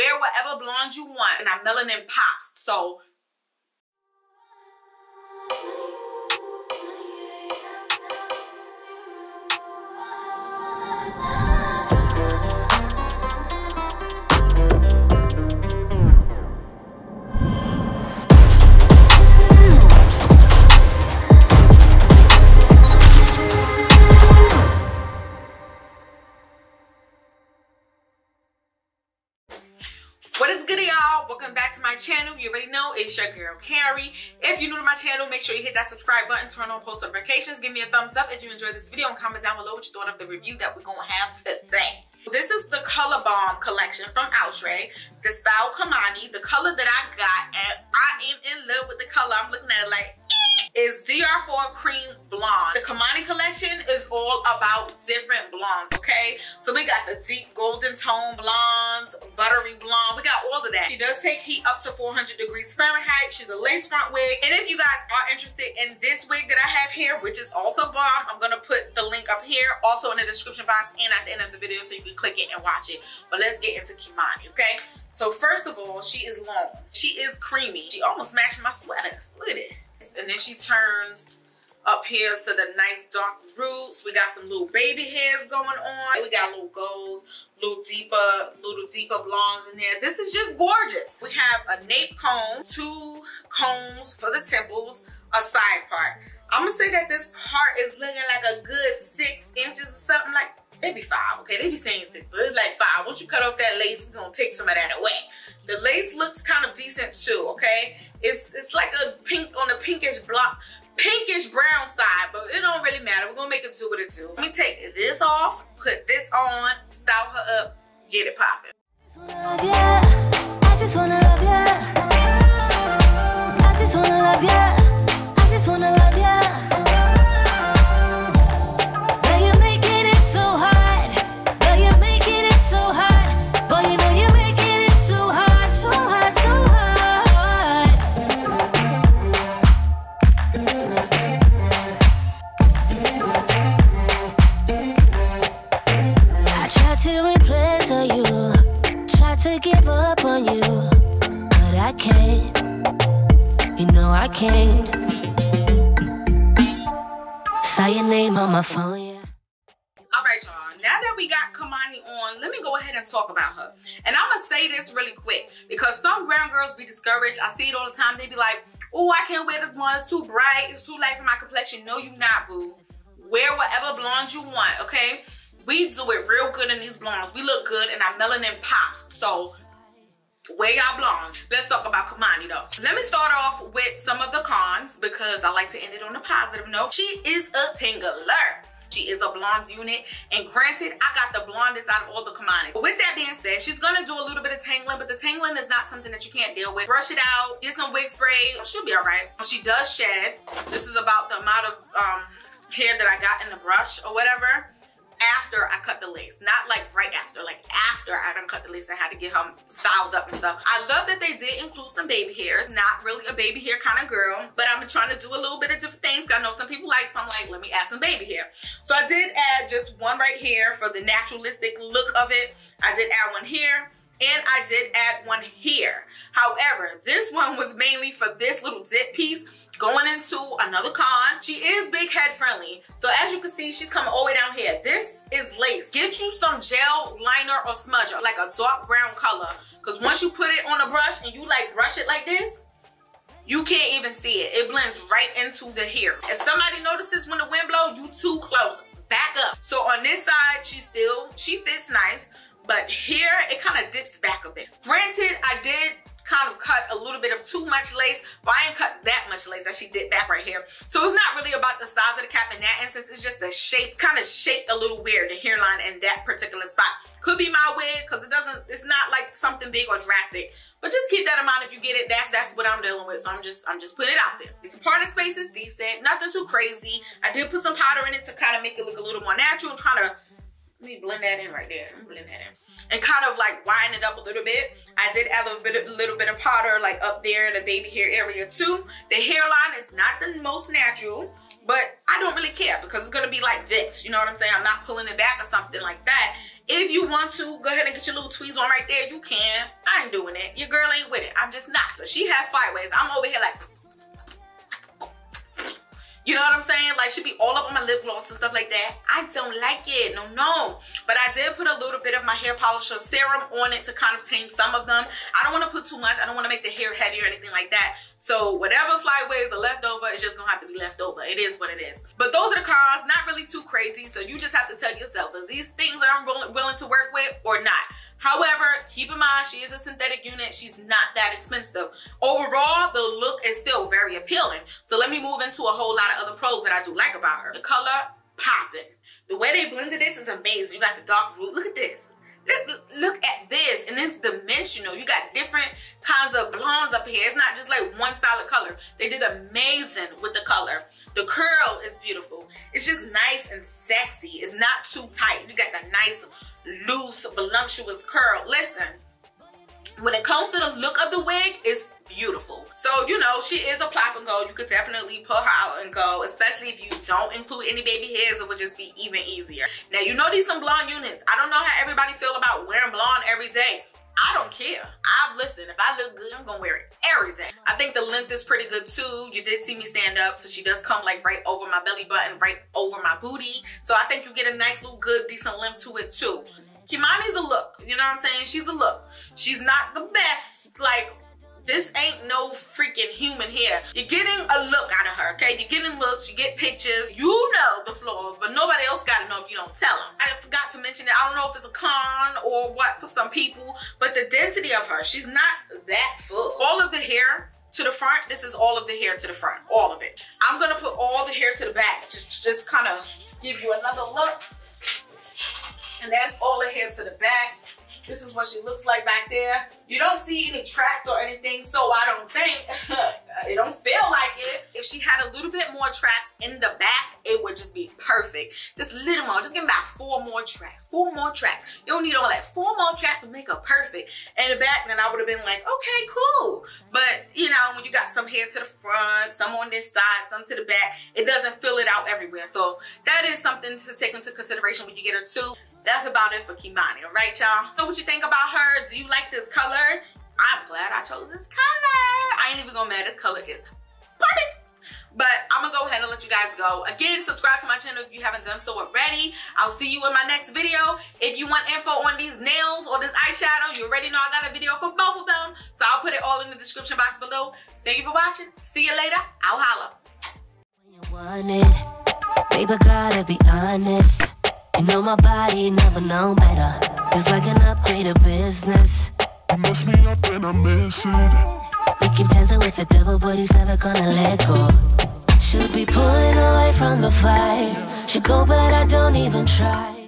wear whatever blonde you want and our melanin pops. So channel. You already know it's your girl Carrie. If you're new to my channel, make sure you hit that subscribe button, turn on post notifications, give me a thumbs up if you enjoyed this video, and comment down below what you thought of the review that we're gonna have today. This is the Color Bomb collection from Outre, the style Kimani, the color that I got, and I am in love with the color. I'm looking at it like, is DR4 Cream Blonde. The Kimani collection is all about different blondes, okay? So we got the deep golden tone blondes, buttery blonde. We got all of that. She does take heat up to 400 degrees Fahrenheit. She's a lace front wig. And if you guys are interested in this wig that I have here, which is also bomb, I'm gonna put the link up here, also in the description box and at the end of the video so you can click it and watch it. But let's get into Kimani, okay? So first of all, she is long. She is creamy. She almost matched my sweaters. Look at it and then she turns up here to the nice dark roots. We got some little baby hairs going on. We got little golds, little deeper, little deeper blondes in there. This is just gorgeous. We have a nape comb, two combs for the temples, a side part. I'm gonna say that this part is looking like a good six inches or something like maybe five, okay? They be saying six, but it's like five. Once you cut off that lace, it's gonna take some of that away. The lace looks kind of decent too, okay? It's it's like a pinkish block, pinkish brown side, but it don't really matter. We're gonna make it do what it do. Let me take this off, put this on, style her up, get it popping. Can't. Saw your name on my phone, yeah. All right, y'all. Now that we got Kimani on, let me go ahead and talk about her. And I'm going to say this really quick because some brown girls be discouraged. I see it all the time. They be like, oh, I can't wear this one. It's too bright. It's too light for my complexion. No, you not, boo. Wear whatever blonde you want, okay? We do it real good in these blondes. We look good and our melanin pops. So Way y'all blonde. Let's talk about Kimani though. Let me start off with some of the cons because I like to end it on a positive note. She is a tingler. She is a blonde unit. And granted, I got the blondest out of all the Kimanis. But with that being said, she's gonna do a little bit of tangling, but the tangling is not something that you can't deal with. Brush it out, get some wig spray. She'll be all right. She does shed. This is about the amount of um, hair that I got in the brush or whatever after I cut the lace. Not like right after, like after I done cut the lace and had to get her styled up and stuff. I love that they did include some baby hairs. Not really a baby hair kind of girl, but I'm trying to do a little bit of different things. I know some people like, so I'm like, let me add some baby hair. So I did add just one right here for the naturalistic look of it. I did add one here and I did add one here. However, this one was mainly for this little dip piece going into another con. She is big head friendly. So as you can see, she's coming all the way down here. This is lace. Get you some gel liner or smudger, like a dark brown color. Because once you put it on a brush and you like brush it like this, you can't even see it. It blends right into the hair. If somebody notices when the wind blows, you too close. Back up. So on this side, she still, she fits nice. But here, it kind of dips back a bit. Granted, I did kind of cut a little bit of too much lace, but I didn't cut that much lace. that she did back right here. So it's not really about the size of the cap in that instance. It's just the shape, kind of shaped a little weird, the hairline in that particular spot. Could be my wig, because it doesn't, it's not like something big or drastic. But just keep that in mind if you get it. That's that's what I'm dealing with. So I'm just I'm just putting it out there. The parting space is decent, nothing too crazy. I did put some powder in it to kind of make it look a little more natural, trying to let me blend that in right there. blend that in. And kind of like widen it up a little bit. I did add a little bit, of, a little bit of powder like up there in the baby hair area too. The hairline is not the most natural, but I don't really care because it's going to be like this. You know what I'm saying? I'm not pulling it back or something like that. If you want to, go ahead and get your little tweeze on right there. You can. I I ain't doing it. Your girl ain't with it. I'm just not. So she has flyaways. I'm over here like you know what I'm saying? Like, she be all up on my lip gloss and stuff like that. I don't like it. No, no. But I did put a little bit of my hair polisher serum on it to kind of tame some of them. I don't want to put too much. I don't want to make the hair heavy or anything like that. So whatever flyaways are left over is just gonna have to be left over. It is what it is. But those are the cons, not really too crazy. So you just have to tell yourself, is these things that I'm willing to work with or not? However, keep in mind, she is a synthetic unit. She's not that expensive. Overall, the look is still very appealing. So let me move into a whole lot of other pros that I do like about her. The color, popping. The way they blended this is amazing. You got the dark root. Look at this. Look, look at this. And it's dimensional. You got different kinds of blondes up here. It's not just like one solid color. They did amazing with the color. The curl is beautiful. It's just nice and sexy. It's not too tight. You got the nice loose, voluptuous curl. Listen, when it comes to the look of the wig, it's beautiful. So, you know, she is a plop and go. You could definitely pull her out and go, especially if you don't include any baby hairs, it would just be even easier. Now, you know these some blonde units. I don't know how everybody feel about wearing blonde every day. I don't care. I've listened. If I look good, I'm gonna wear it every day. I think the length is pretty good too. You did see me stand up, so she does come like right over my belly button, right over my booty. So I think you get a nice little good, decent length to it too. Kimani's a look. You know what I'm saying? She's a look. She's not the best, like this ain't no freaking human hair. You're getting a look out of her, okay? You're getting looks, you get pictures. You know the flaws, but nobody else gotta know if you don't tell them. It. I don't know if it's a con or what for some people, but the density of her, she's not that full. All of the hair to the front, this is all of the hair to the front, all of it. I'm gonna put all the hair to the back, just, just kind of give you another look. And that's all the hair to the back. This is what she looks like back there. You don't see any tracks or anything, so I don't think, it don't feel like it. If she had a little bit more tracks in the back, it would just be perfect. Just little more, just give me about four more tracks, four more tracks. You don't need all that. Four more tracks would make her perfect. In the back, then I would have been like, okay, cool. But, you know, when you got some hair to the front, some on this side, some to the back, it doesn't fill it out everywhere. So that is something to take into consideration when you get her too that's about it for Kimani, all right, y'all? So what you think about her? Do you like this color? I'm glad I chose this color. I ain't even gonna mad, this color is perfect. But I'm gonna go ahead and let you guys go. Again, subscribe to my channel if you haven't done so already. I'll see you in my next video. If you want info on these nails or this eyeshadow, you already know I got a video for both of them. So I'll put it all in the description box below. Thank you for watching. See you later. I'll holla. Baby, gotta be honest. You know my body never known better. It's like an upgraded business. You mess me up and I miss it. We keep dancing with the devil, but he's never gonna let go. Should be pulling away from the fire. Should go, but I don't even try.